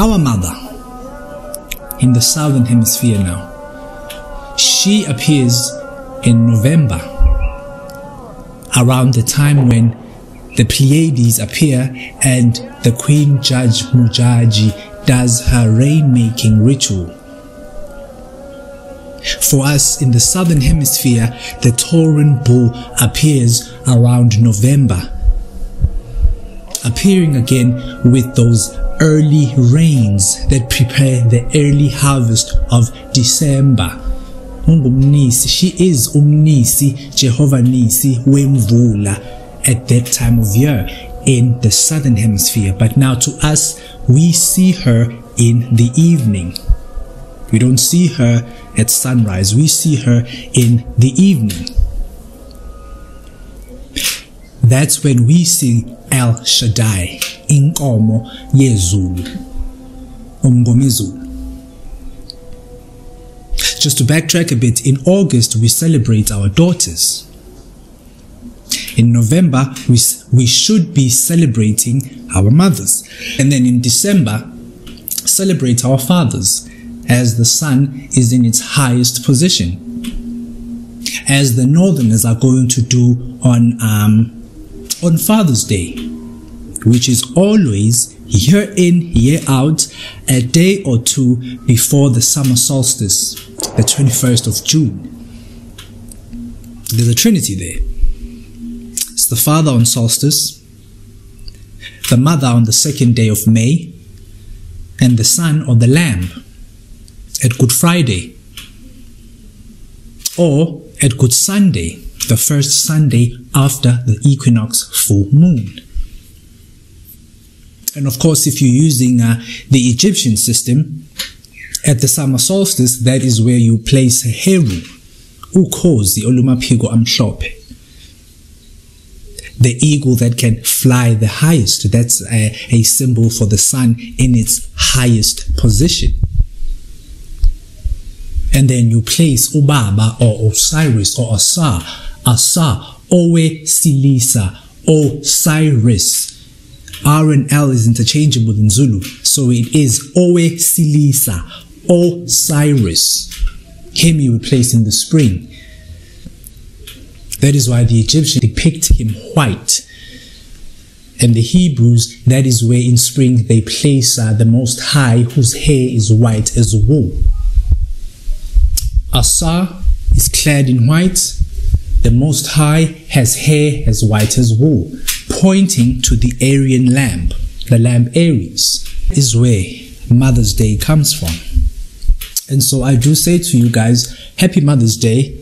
Our mother in the southern hemisphere now, she appears in November around the time when the Pleiades appear and the Queen Judge Mujaji does her rainmaking ritual. For us in the southern hemisphere, the Tauran bull appears around November, appearing again with those early rains that prepare the early harvest of December. Ungumnisi, she is umnisi, Jehovah Nisi, wemvula at that time of year in the southern hemisphere. But now to us, we see her in the evening. We don't see her at sunrise, we see her in the evening. That's when we see El Shaddai, inkomo yezulu, umngomezulu. Just to backtrack a bit, in August we celebrate our daughters. In November, we, we should be celebrating our mothers. And then in December, celebrate our fathers as the sun is in its highest position. As the northerners are going to do on, um, on Father's Day, which is always year in, year out, a day or two before the summer solstice, the 21st of June. There's a trinity there. It's the father on solstice, the mother on the second day of May, and the son or the lamb at Good Friday, or at Good Sunday, the first Sunday after the equinox full moon. And of course, if you're using uh, the Egyptian system, at the summer solstice, that is where you place Heru, ukhozi olumaphiko amhlophe. The eagle that can fly the highest. That's a, a symbol for the sun in its highest position. And then you place Ubaba or Osiris or Asa, Asa, Owe Silisa, Osiris. R and L is interchangeable in Zulu, so it is Owe Silisa, Osiris. Him you place in the spring. That is why the Egyptians depict him white. And the Hebrews, that is where in spring they place uh, the Most High, whose hair is white as wool. Asa is clad in white. The Most High has hair as white as wool, pointing to the Aryan lamb. The lamb Aries is where Mother's Day comes from. And so I do say to you guys, Happy Mother's Day